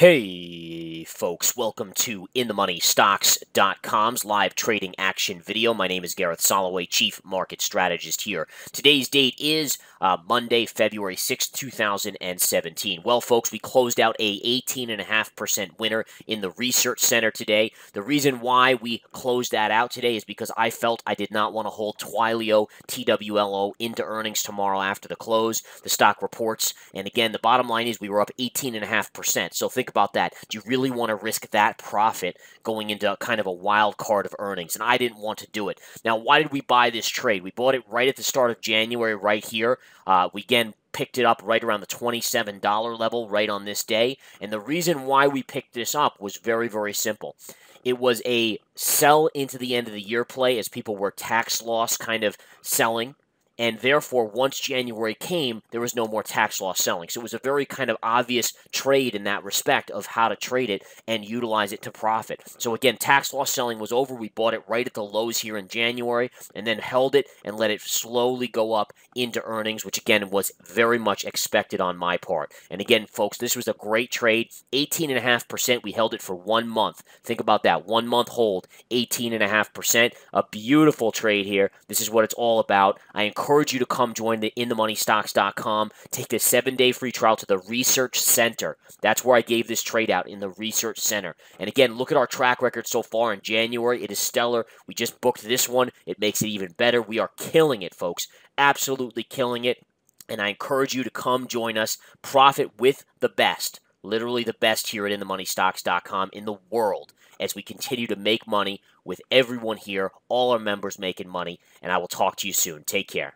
Hey, folks, welcome to InTheMoneyStocks.com's live trading action video. My name is Gareth Soloway, Chief Market Strategist here. Today's date is uh, Monday, February 6, 2017. Well, folks, we closed out a 18.5% winner in the Research Center today. The reason why we closed that out today is because I felt I did not want to hold Twilio, TWLO, into earnings tomorrow after the close, the stock reports. And again, the bottom line is we were up 18.5%. So think about that. Do you really want to risk that profit going into kind of a wild card of earnings? And I didn't want to do it. Now, why did we buy this trade? We bought it right at the start of January, right here. Uh, we again picked it up right around the $27 level right on this day. And the reason why we picked this up was very, very simple. It was a sell into the end of the year play as people were tax loss kind of selling and therefore once January came, there was no more tax loss selling. So it was a very kind of obvious trade in that respect of how to trade it and utilize it to profit. So again, tax loss selling was over. We bought it right at the lows here in January and then held it and let it slowly go up into earnings, which again was very much expected on my part. And again, folks, this was a great trade. 18.5%. We held it for one month. Think about that. One month hold, 18.5%. A beautiful trade here. This is what it's all about. I encourage encourage you to come join the InTheMoneyStocks.com. Take the seven-day free trial to the Research Center. That's where I gave this trade out in the Research Center. And again, look at our track record so far in January. It is stellar. We just booked this one. It makes it even better. We are killing it, folks. Absolutely killing it. And I encourage you to come join us. Profit with the best literally the best here at InTheMoneyStocks.com in the world as we continue to make money with everyone here, all our members making money. And I will talk to you soon. Take care.